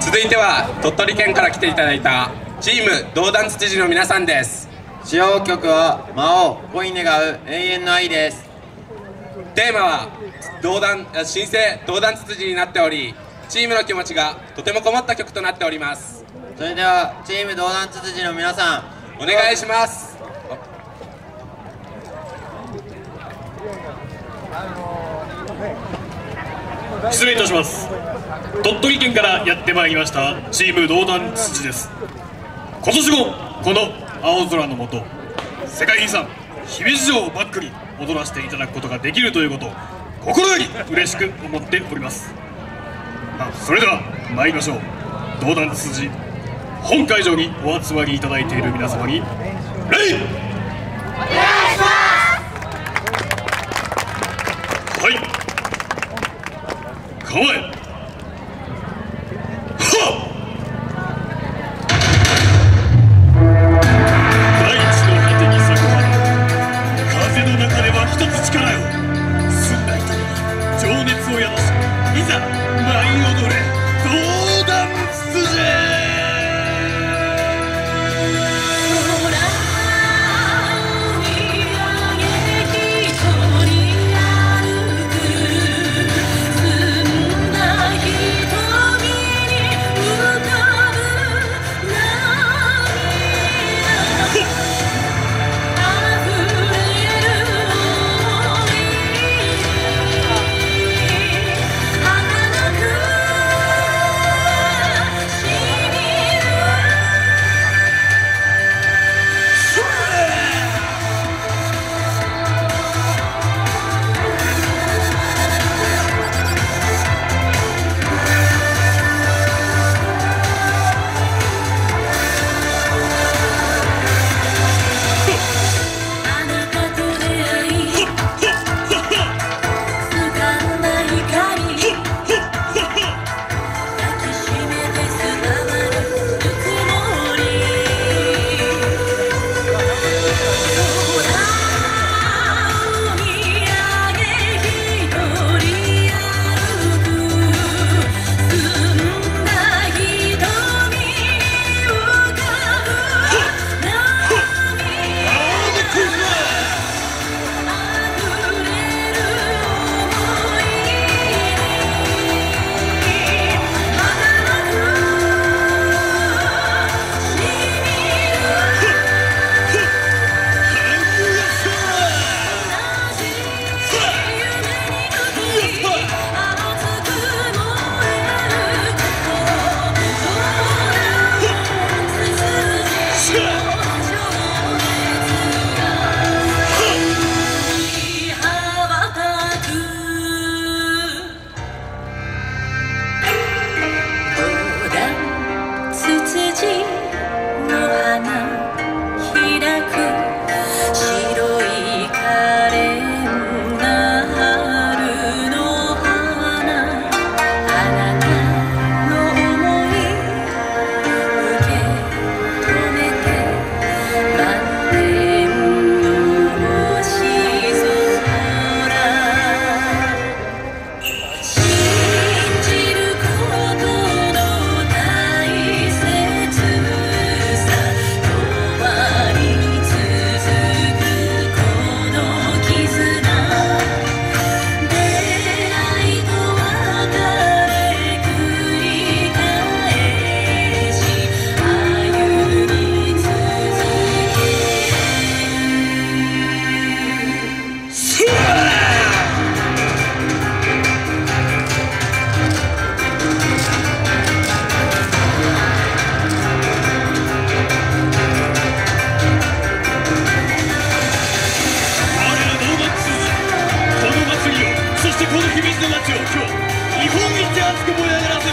続いては鳥取県から来ていただいたチーム道団ツツジの皆さんです。使用曲は魔王恋願う永遠の愛です。テーマは道団新生道団ツツジになっておりチームの気持ちがとてもこもった曲となっております。それではチーム道団ツツジの皆さんお願いします失礼いたします。鳥取県からやってまいりましたチーム道団ツツジです。今年もこの青空の下世界遺産姫路城をバックに踊らせていただくことができるということを心より嬉しく思っております。あそれでは参りましょう。道団ツツジ本会場にお集まりいただいている皆様に礼！お願いします！はいおい。Let's go, boy,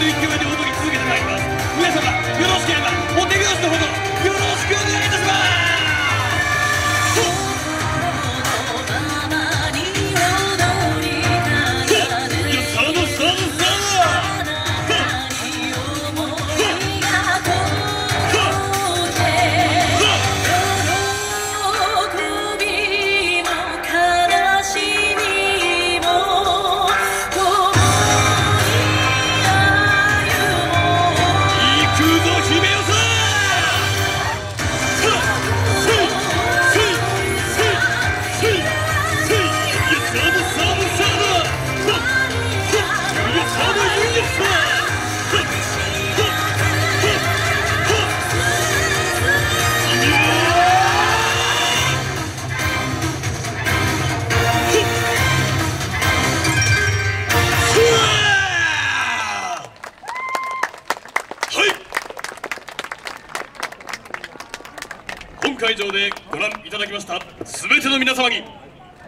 会場でご覧いただきました全ての皆様に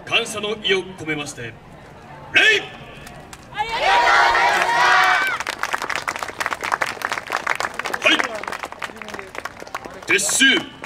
感謝の意を込めまして礼はい。撤収